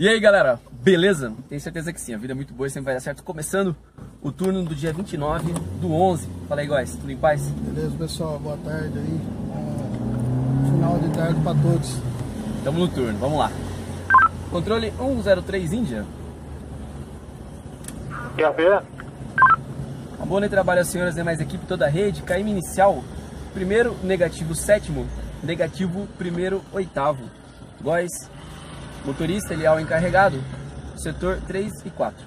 E aí galera, beleza? Tenho certeza que sim, a vida é muito boa e sempre vai dar certo. Começando o turno do dia 29 do 11. Fala aí, guys, tudo em paz? Beleza, pessoal, boa tarde aí. É, final de tarde para todos. Tamo no turno, vamos lá. Controle 103 Índia. Uma boa noite, trabalho aos senhores e demais equipe, toda a rede. KM inicial, primeiro, negativo, sétimo, negativo, primeiro, oitavo. Góis, motorista, ele é o encarregado, setor 3 e 4.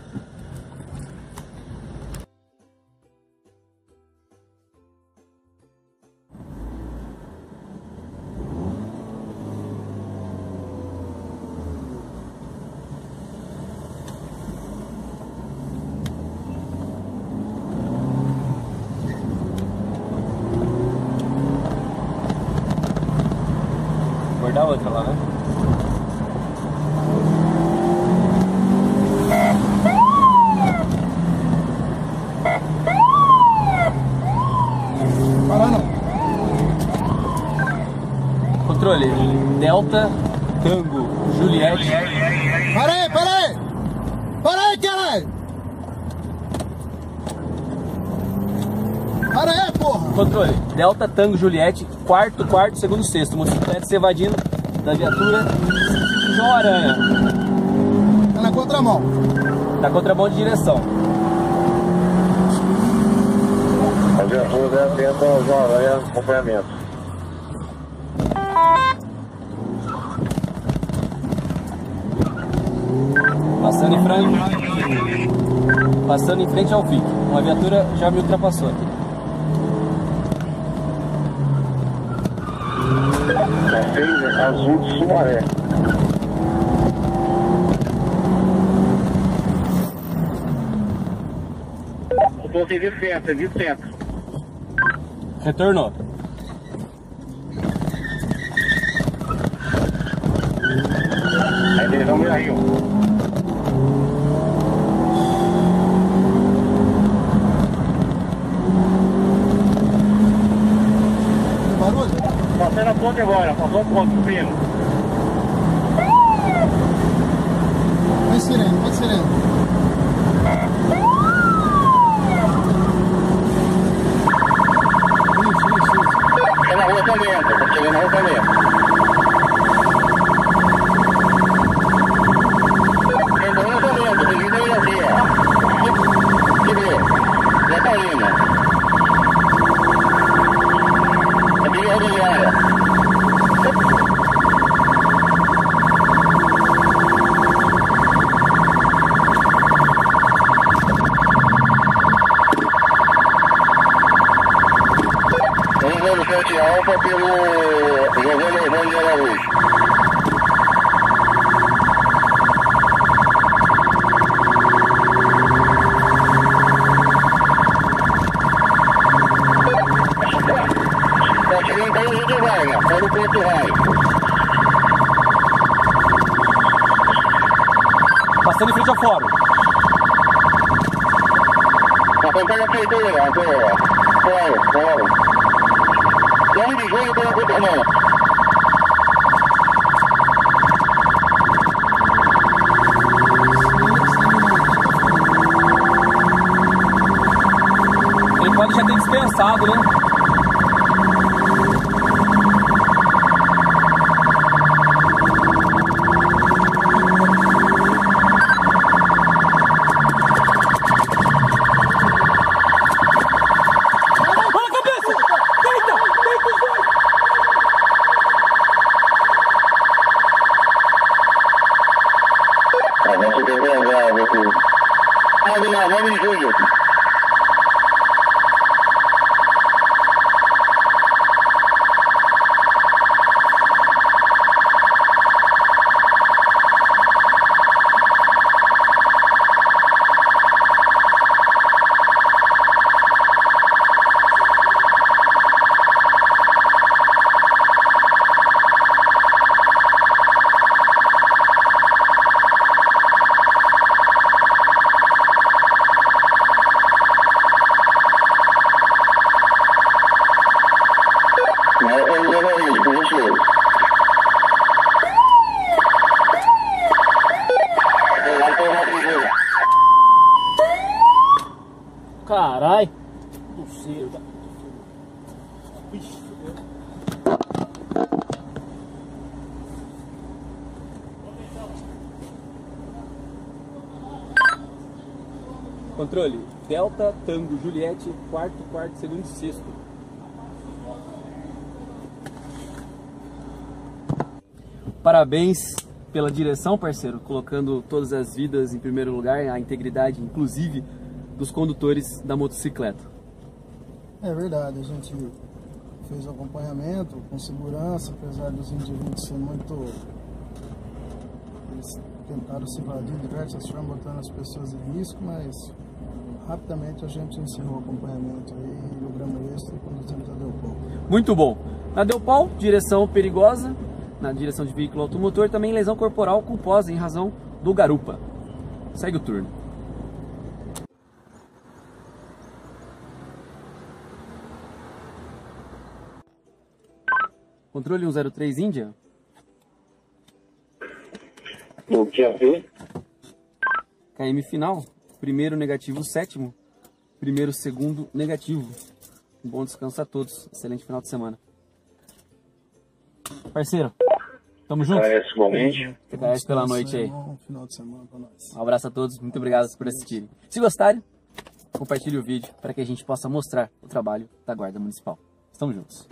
Guardar outra lá, né? Parar não. Controle, Delta, Tango, Juliette. Para aí, para aí! Para aí, caralho! Para aí, porra! Controle, Delta, Tango, Juliette, quarto, quarto, segundo, sexto. Motocicleta se evadindo da viatura João Aranha, Tá na contramão. da contramão de direção. A viatura atenta ao João Aranha, acompanhamento. Passando em frente. Passando em frente ao FIC. Uma viatura já me ultrapassou aqui. Azul de Sumaré. Estou serviço centro, serviço centro. Retornou. Aí direção Mira Rio. Ponte agora, passou a ponte, subindo. Põe sirene, põe sirene. Isso, isso, isso. Tá na rua também, tá chegando na rua também. Chegando na rua também, seguindo aí assim, ó. Que vê? Já tá indo. Aqui é rodoviária. Um 07 Alfa pelo José Levante de Araújo. Chegando para onde tu vai, né? Para o ponto raio. Passando em frente ao fórum. Acompanha a feitura, agora. Fórum, fórum. 9 de julho pela Contramão. Ele pode já ter dispensado, né? 好吧，会变这样这样就是，他这样，他们就是。Carai, do Controle, Delta, Tango, Juliette, quarto, quarto, segundo, sexto. Parabéns pela direção, parceiro, colocando todas as vidas em primeiro lugar, a integridade, inclusive, dos condutores da motocicleta. É verdade, a gente fez o acompanhamento com segurança, apesar dos indivíduos ser muito. Eles tentaram se invadir de diversas formas, botando as pessoas em risco, mas rapidamente a gente encerrou o acompanhamento e logramos êxito e conduzimos a Delpol. Muito bom. Na Delpol, direção perigosa, na direção de veículo automotor, também lesão corporal culposa em razão do garupa. Segue o turno. Controle 103 Índia. O que ver? KM final. Primeiro negativo, sétimo. Primeiro, segundo, negativo. Bom descanso a todos. Excelente final de semana. Parceiro, tamo junto? Parece igualmente. Agradece pela noite aí. Bom final de semana pra nós. Um abraço a todos, muito obrigado por assistirem. Se gostarem, compartilhe o vídeo para que a gente possa mostrar o trabalho da Guarda Municipal. Estamos juntos.